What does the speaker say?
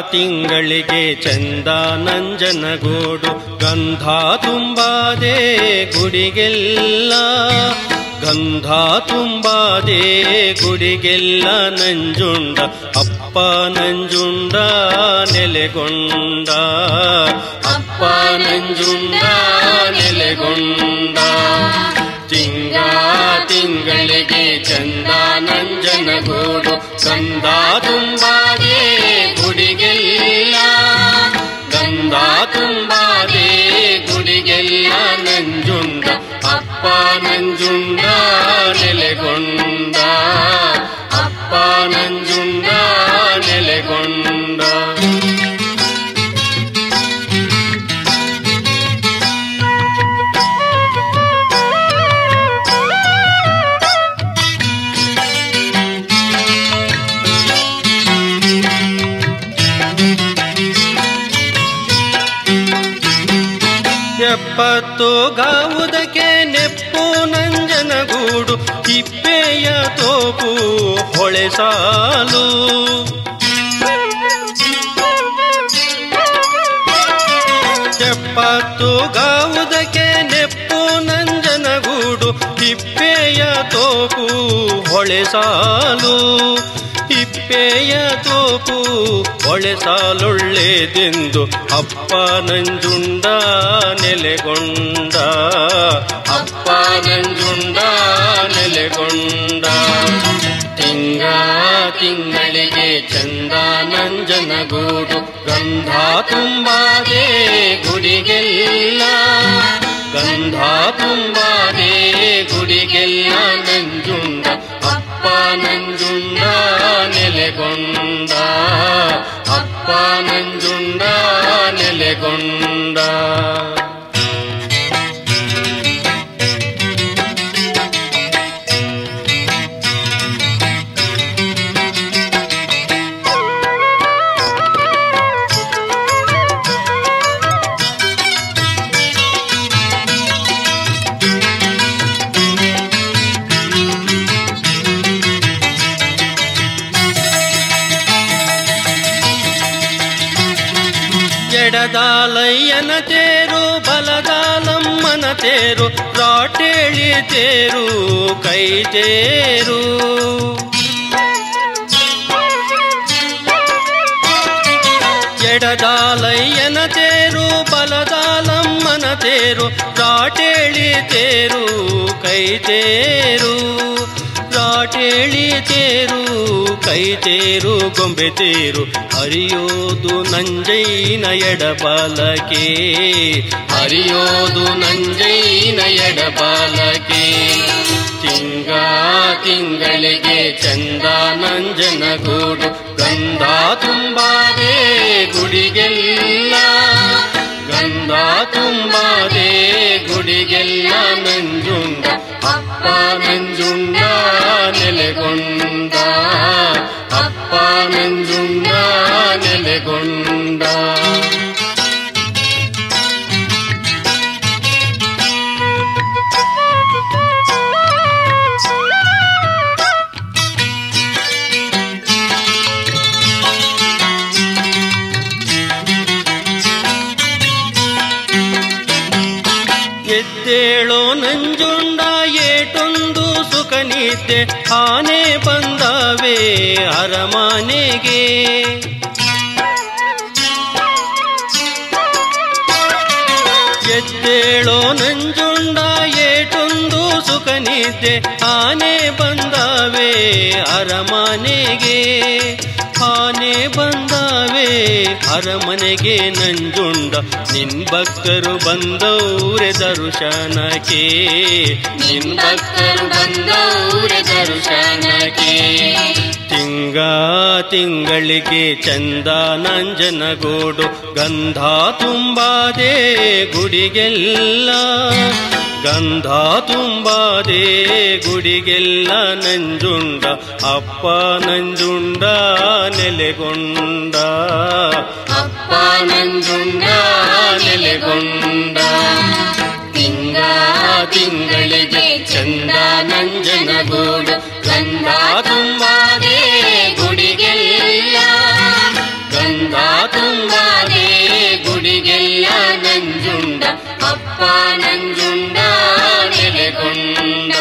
ತಿಂಗಳಿಗೆ ಚಂದ ನಂಜನಗೂಡು ಗಂಧ ತುಂಬಾದೆ ಗುಡಿಗೆಲ್ಲ. ಗಂಧ ತುಂಬಾದೆ ಗುಡಿಗೆಲ್ಲ ನಂಜುಂಡ, ಅಪ್ಪ ನಂಜುಂಡ ನೆಲೆಗೊಂಡ. ಅಪ್ಪ ನಂಜುಂಡ ನೆಲೆಗೊಂಡ. ತಿಂಗ ತಿಂಗಳಿಗೆ ಚಂದ ನಂಜನಗೂಡು ಗಂಧ ತುಂಬಾದೆ ನೆಲೆಗೊಂಡ ಅಪ್ಪ ನಂಜುಂಡ ನೆಲೆಗೊಂಡ. ಎಪ್ಪತ್ತು ಗಾವುದಕ್ಕೆ ನೆಪ್ಪು ನಂಜನಗೂಡು ತಿಪ್ಪೆಯ ತೋಪು ಹೊಳೆ ಸಾಲು ಎಪ್ಪತ್ತು ಗಾವುದಕ್ಕೆ ನೆಪ್ಪು ನಂಜನಗೂಡು ತಿಪ್ಪೆಯ ತೋಪು ಹೊಳೆ ಸಾಲು ತಿಪ್ಪೆಯ ತೋಪು ಹೊಳೆ ಸಾಲೊಳ್ಳೆದೆಂದು ಅಪ್ಪ ನಂಜುಂಡ ನೆಲೆಗೊಂಡ ನೆಲೆಗೊಂಡ ತಿಂಗ ತಿಂಗಳಿಗೆ ಚಂದ ನಂಜನಗೂಡು ಗಂಧ ತುಂಬಾದೆ ಗುಡಿಗೆಲ್ಲ. ಗಂಧ ತುಂಬಾದೆ ಗುಡಿಗೆಲ್ಲ ನಂಜುಂಡ, ಅಪ್ಪ ನಂಜುಂಡ ನೆಲೆಗೊಂಡ. ಎಡದಾಲಯ್ಯನ ತೇರು, ಬಲದಾಲಮ್ಮನ ತೇರು, ರಾಟೇಳಿ ತೇರು, ಕೈ ತೇರು. ಎಡದಾಲಯ್ಯನ ತೇರು, ಬಲದಾಲಮ್ಮನ ತೇರು, ರಾಟೇಳಿ ತೇರು, ಕೈ ತೇರು. ರಾಟೇಳಿ ತೇರು, ಕೈ ತೇರು, ಗೊಂಬೆ ತೇರು, ಹರಿಯೋದು ನಂಜೈನ ಎಡಬಾಲಕೆ. ಹರಿಯೋದು ನಂಜೈನ ಎಡಬಾಲಕೆ. ತಿಂಗ ತಿಂಗಳಿಗೆ ಚಂದ ನಂಜನಗೂಡು, ಗಂಧ ತುಂಬಾದೆ ಗುಡಿಗೆಲ್ಲ ನೆಲೆಗೊಂಡ ಎದ್ದೇಳೋ ನಂಜುಂಡ ಏಟೊಂದು ಸುಖ ಆನೆ ಬಂದವೇ ಅರಮನೆಗೆ. ಎದ್ದೇಳೋ ನಂಜುಂಡ ಏಟೊಂದು ಸುಖ ಆನೆ ಬಂದವೇ ಅರಮನೆಗೆ. ಆನೆ ಬಂದವೇ ಅರಮನೆಗೆ ನಂಜುಂಡ ನಿನ್ ಭಕ್ತರು ಬಂದೌರೆ ದರ್ಶನಕ್ಕೆ. ನಿನ್ ಭಕ್ತರು ಬಂದೌರೆ ದರ್ಶನಕ್ಕೆ. ತಿಂಗ ತಿಂಗಳಿಗೆ ಚಂದ ನಂಜನಗೂಡು ಗಂಧ ತುಂಬಾದೆ ಗುಡಿಗೆಲ್ಲ. ಗಂಧ ತುಂಬಾದೆ ಗುಡಿಗೆಲ್ಲ ನಂಜುಂಡ, ಅಪ್ಪ ನಂಜುಂಡ ನೆಲೆಗೊಂಡ. ಅಪ್ಪ ನಂಜುಂಡ ನೆಲೆಗೊಂಡ. ತಿಂಗ ತಿಂಗಳಿಗೆ ಚಂದ ನಂಜನಗೂಡು, ಗಂಧ ನೆಲೆಗೊಂಡ